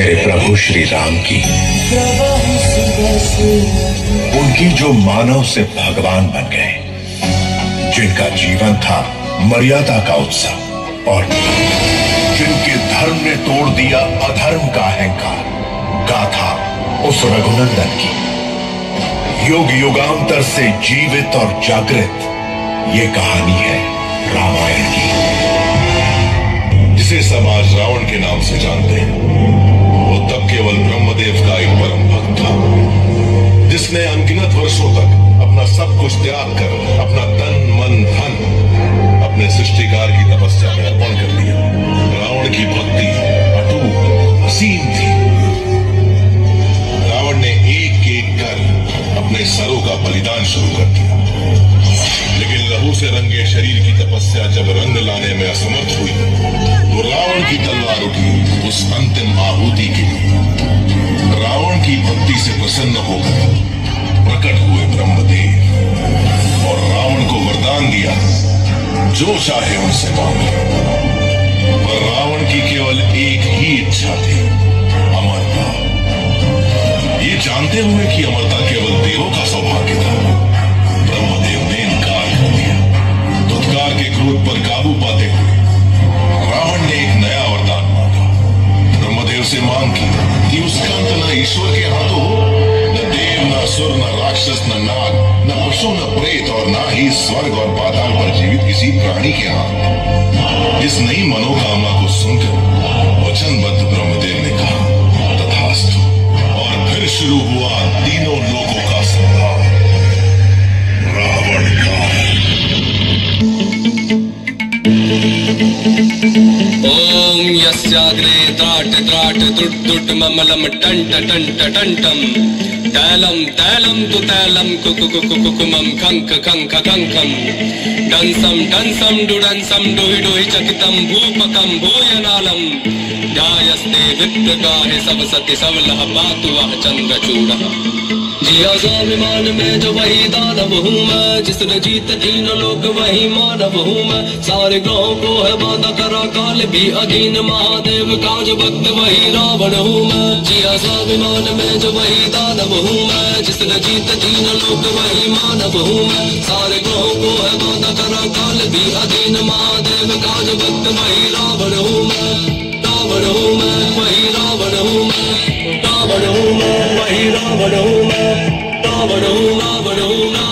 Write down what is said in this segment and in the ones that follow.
मेरे प्रभु श्री राम की। उनकी जो मानव से भगवान बन गए, जिनका जीवन था मर्यादा का उत्सव और जिनके धर्म ने तोड़ दिया अधर्म का अहंकार, गाथा उस रघुनंदन की। युग युगांतर से जीवित और जागृत ये कहानी है रामायण की, जिसे समाज रावण के नाम से जानते हैं। त्याग कर, अपना तन, मन, धन अपने सृष्टिकार की तपस्या में अर्पण कर दिया रावण की भक्ति अटूट असीम थी। रावण ने एक एक कर अपने सरों का बलिदान शुरू कर दिया। लेकिन लहू से रंगे शरीर की तपस्या जब रंग लाने में असमर्थ हुई तो रावण की तलवार उठी उस अंतिम आहुति के लिए। रावण की भक्ति से प्रसन्न होकर प्रकट हुए ब्रह्मदेव। को वरदान दिया, जो चाहे उनसे मांगे। पर रावण की केवल एक ही इच्छा थी, अमरता। ये जानते हुए कि अमरता केवल देवों का सौभाग्य था। ब्रह्मदेव ने इनकार कर दिया। दुत्कार के क्रोध पर काबू पाते हुए रावण ने एक नया वरदान मांगा। ब्रह्मदेव से मांग की कि उसका अंत ईश्वर के हाथों हो न देव न राक्षस, न नाग, न पशु न प्रेत और न ही स्वर्ग और पाताल पर जीवित किसी प्राणी के हाथ। इस नई मनोकामना को सुनकर वचनबद्ध ब्रह्मदेव ने कहा, तथास्तु। और फिर शुरू हुआ तीनों लोगों का संहार। रावण का। ॐ यस्याग्रे त्राट त्राट, त्रुट् त्रुट्, ममलम, टंट टंट, टंटम। Dalam dalam tu dalam kukukukukukumam kanka kanka kankam Dansam dansam du dansam duhi duhi chakitam bhupakam bhuyanalam Jayaste vitragahe sab sati sab savlah patu vah chandra churaha जिया स्वाभिमान में जो वही दानव हूँ मैं जिसने जीत तीन लोग वही मानव हूँ मैं सारे ग्रहों को है बांधा करा काल भी अधीन महादेव काज भक्त वही रावण हूँ मैं जिया स्वाभिमान में जो वही दानव हूँ मैं जिसने जीत तीन लोग, वही मानव हूँ मैं। सारे ग्रहों को है बांधा करा काल, भी अधीन महादेव काज भक्त, वही रावण हूँ मैं। रावण हूँ मैं, वही रावण हूँ मैं। रावण हूँ मैं, वही रावण हूँ मैं। रावण हूँ रावण हूँ, रावण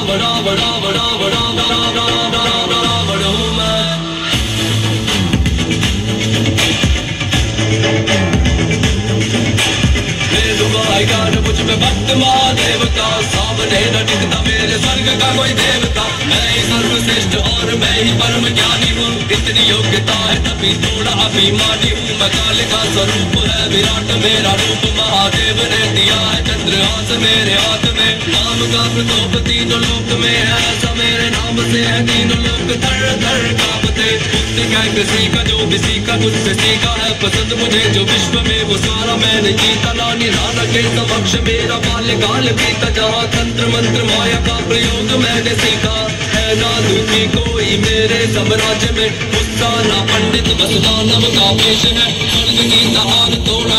भक्त महादेव सामने न टिकता मेरे स्वर्ग का कोई देवता। मैं ही सर्वश्रेष्ठ और मैं ही परम ज्ञानी हूँ। इतनी योग्यता है तभी थोड़ा अभिमानी हूँ। मैं काल का स्वरूप है, विराट मेरा रूप। महादेव ने दिया है चंद्रहास मेरे हाथ में। नाम का प्रकोप तीनों लोक में है, ऐसा मेरे नाम से है। तीनों लोग धर धर कांपते। क्या किसी का, जो भी सीखा मुझसे सीखा है। पसंद मुझे जो विश्व में, वो सारा मैंने जीता। नानी राना के समक्ष मेरा बाल्यकाल बीता। जहाँ तंत्र मंत्र माया का प्रयोग मैंने सीखा है। ना दुखी कोई मेरे साम्राज्य में। गुस्सा ना पंडित बस दानव का पेश है। स्वर्ग की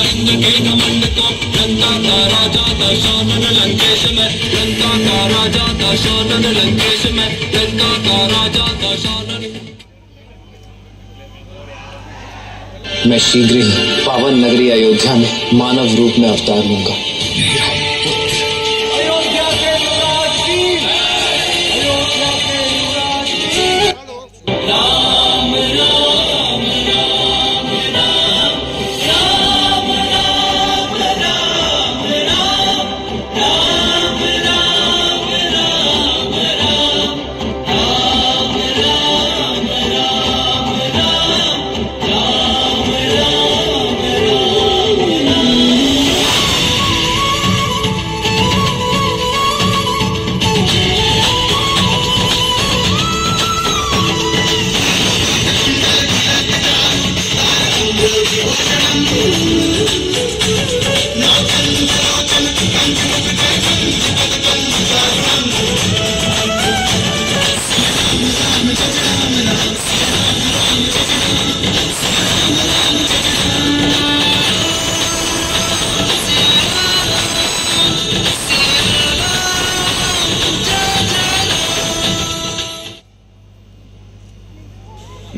इंद्र के घमंड को। लंका का राजा दशानन लंकेश में। लंका का राजा लंकेश में। लंका का राजा मैं शीघ्र ही पावन नगरी अयोध्या में मानव रूप में अवतार लूँगा।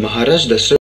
महाराज दशरथ